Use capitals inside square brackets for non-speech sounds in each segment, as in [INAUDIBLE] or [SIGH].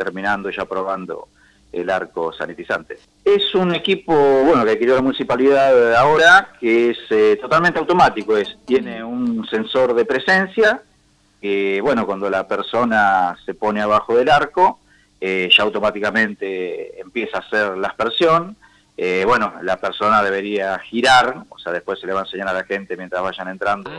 terminando ya probando el arco sanitizante. Es un equipo, bueno, que adquirió la municipalidad ahora, que es eh, totalmente automático, es, tiene un sensor de presencia, que, bueno, cuando la persona se pone abajo del arco, eh, ya automáticamente empieza a hacer la aspersión, eh, bueno, la persona debería girar, o sea, después se le va a enseñar a la gente mientras vayan entrando,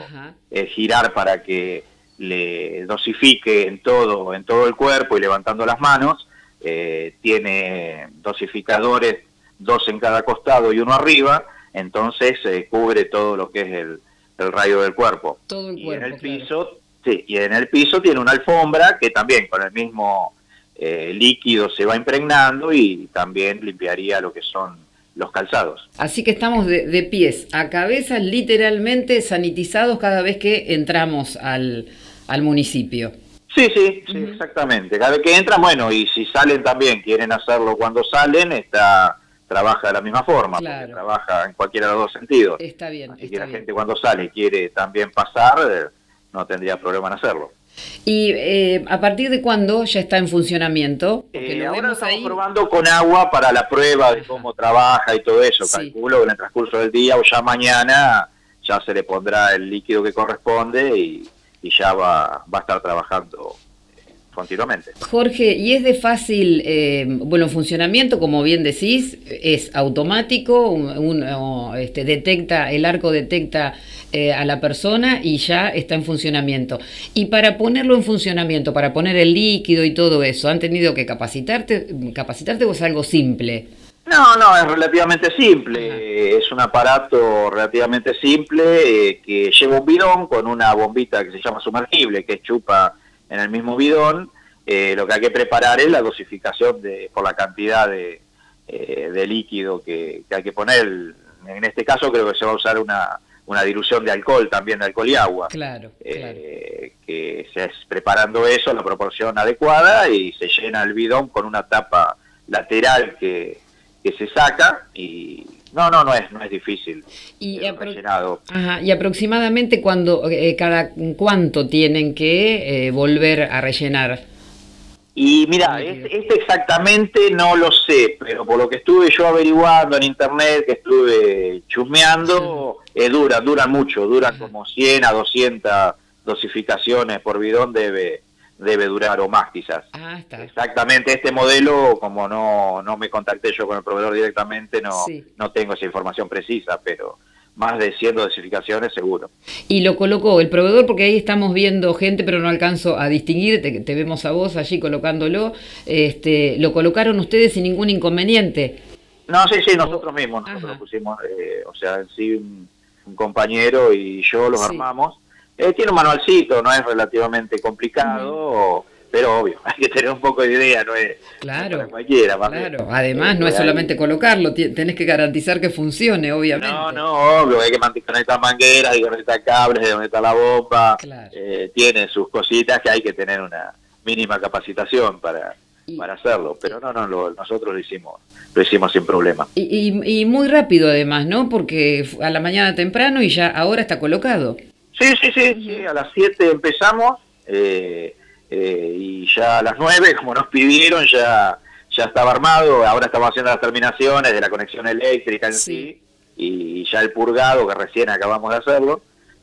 girar para que le dosifique en todo, en todo el cuerpo y levantando las manos, eh, tiene dosificadores, dos en cada costado y uno arriba, entonces eh, cubre todo lo que es el, rayo del cuerpo. Todo el cuerpo. Y en el piso, sí, y en el piso tiene una alfombra que también con el mismo eh, líquido se va impregnando y también limpiaría lo que son los calzados. Así que estamos de, pies a cabeza literalmente sanitizados cada vez que entramos al, al municipio. Sí, sí, sí, exactamente. Cada vez que entran, bueno, y si salen también, quieren hacerlo cuando salen, está trabaja de la misma forma, trabaja en cualquiera de los dos sentidos. Está bien. Así que la gente cuando sale y quiere también pasar, eh, no tendría problema en hacerlo. ¿Y eh, a partir de cuándo ya está en funcionamiento? Eh, ahora estamos probando con agua para la prueba de cómo trabaja y todo eso. Calculo que en el transcurso del día o ya mañana ya se le pondrá el líquido que corresponde y, y ya va, va a estar trabajando eh, continuamente. Jorge, ¿y es de fácil, eh, bueno, funcionamiento, como bien decís, es automático, un, este, detecta, el arco detecta eh, a la persona y ya está en funcionamiento. Y para ponerlo en funcionamiento, para poner el líquido y todo eso, ¿han tenido que capacitarte, capacitarte o es algo simple? No, no, es relativamente simple. Es un aparato relativamente simple eh, que lleva un bidón con una bombita que se llama sumergible, que chupa en el mismo bidón. Eh, lo que hay que preparar es la dosificación de, por la cantidad de, eh, líquido que, hay que poner. En este caso creo que se va a usar una, una dilución de alcohol, también de alcohol y agua. Claro, claro. Que se es preparando eso, la proporción adecuada, y se llena el bidón con una tapa lateral que que se saca y no, no, no es, no es difícil. Y, y aproximadamente cuando, eh, cada cuánto tienen que eh, volver a rellenar. Y mira, este exactamente no lo sé, pero por lo que estuve yo averiguando en internet, que estuve chusmeando, eh, dura, dura mucho, dura como 100 a 200 dosificaciones por bidón debe debe durar o más quizás. Ah, Exactamente, este modelo, como no, no me contacté yo con el proveedor directamente, no, no tengo esa información precisa, pero más de 100 dosificaciones seguro. Y lo colocó el proveedor, porque ahí estamos viendo gente, pero no alcanzo a distinguir, te, vemos a vos allí colocándolo, este, ¿lo colocaron ustedes sin ningún inconveniente? No, sí, sí, nosotros mismos, nosotros pusimos, eh, o sea, en sí un, compañero y yo los armamos eh, tiene un manualcito, no es relativamente complicado, pero obvio, [LAUGHS] hay que tener un poco de idea, no es claro, cualquiera. Claro, además no es solamente colocarlo, tenés que garantizar que funcione, obviamente. No, no, obvio, hay que conectar mangueras, hay que conectar cables, de donde está la bomba, eh, tiene sus cositas que hay que tener una mínima capacitación para, para hacerlo, pero no, no, nosotros lo hicimos, lo hicimos sin problema. Y, y, muy rápido además, ¿no? Porque a la mañana temprano y ya ahora está colocado. Sí, sí, sí, a las 7 empezamos eh, eh, y ya a las 9, como nos pidieron, ya, ya estaba armado, ahora estamos haciendo las terminaciones de la conexión eléctrica en sí, y ya el purgado, que recién acabamos de hacerlo,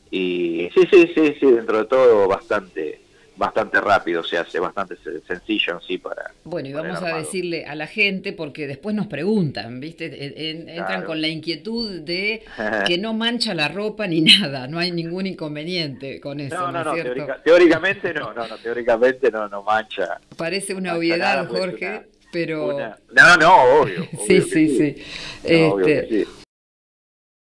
y sí, sí, sí, sí, dentro de todo bastante bastante rápido se hace, bastante sencillo en sí para... Bueno, y vamos a decirle a la gente, porque después nos preguntan, ¿viste? entran con la inquietud de [LAUGHS] que no mancha la ropa ni nada, no hay ningún inconveniente con eso. No, no, no, teóricamente no, no, no, teóricamente no, no mancha. Parece una obviedad, Jorge, pero... No, no, obvio. [LAUGHS] sí, sí, sí. Este,